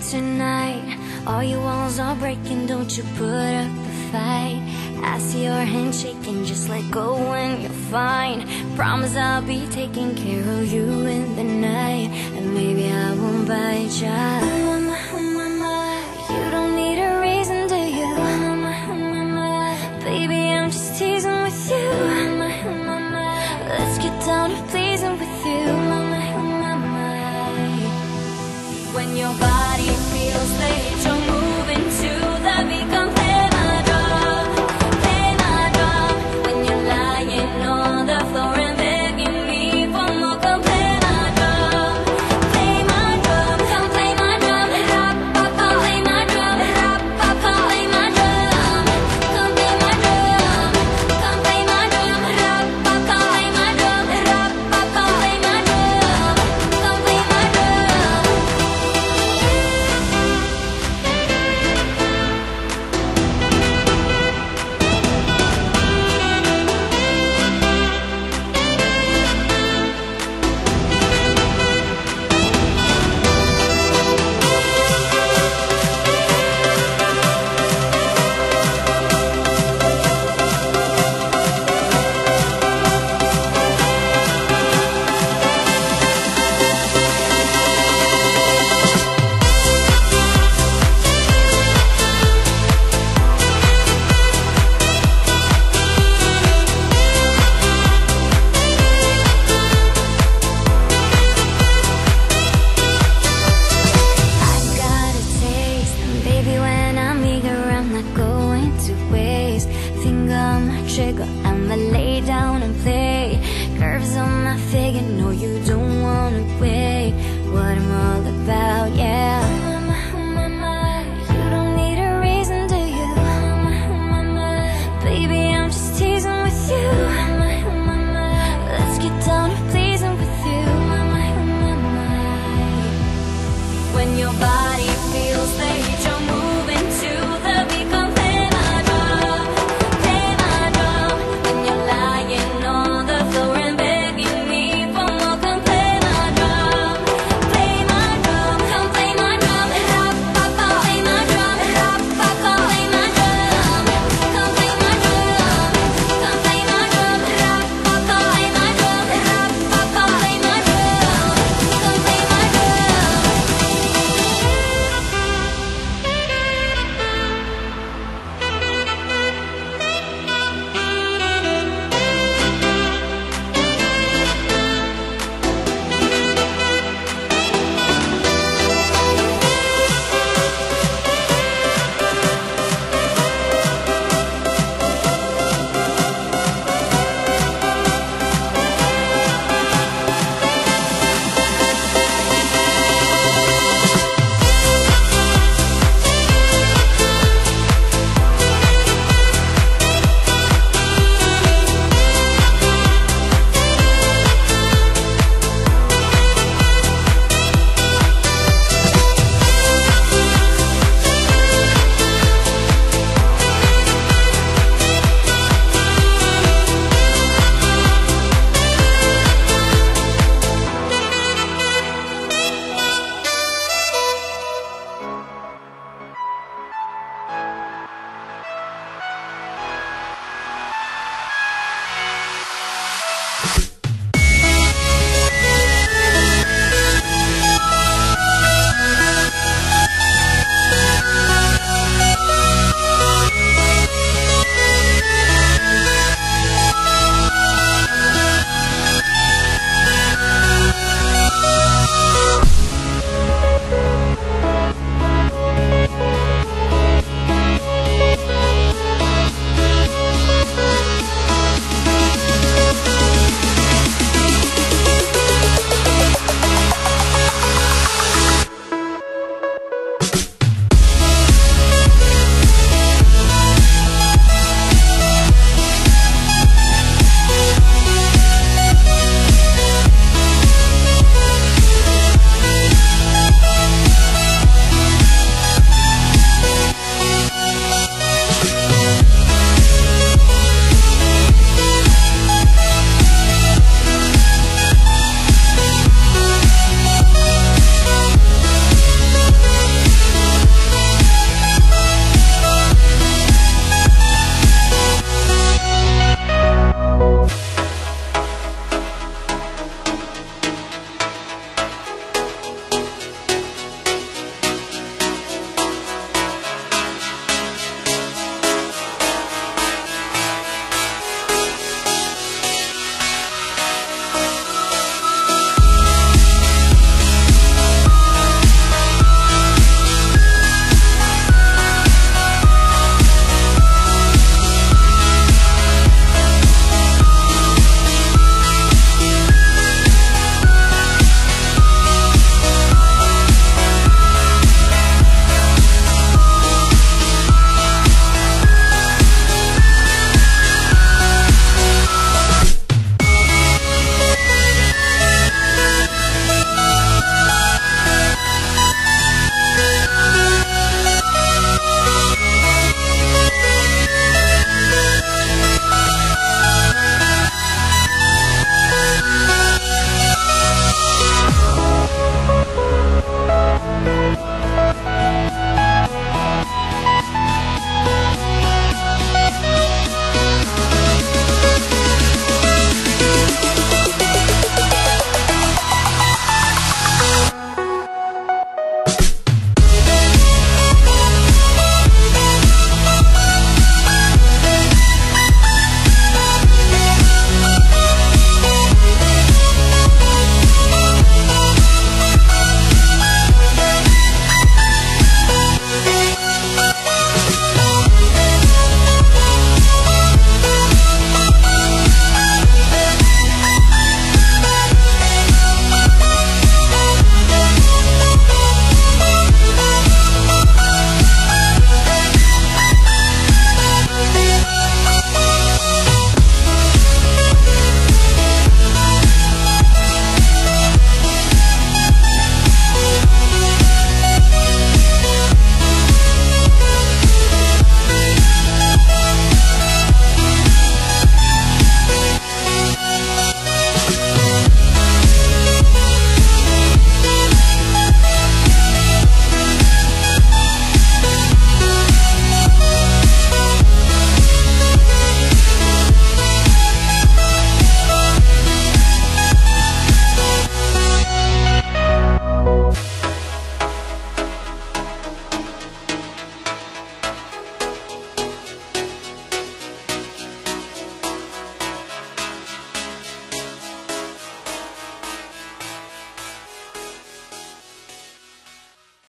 tonight. All your walls are breaking, don't you put up a fight. I see your hand shaking, just let go and you're fine. Promise I'll be taking care of you in the night And maybe I won't bite ya.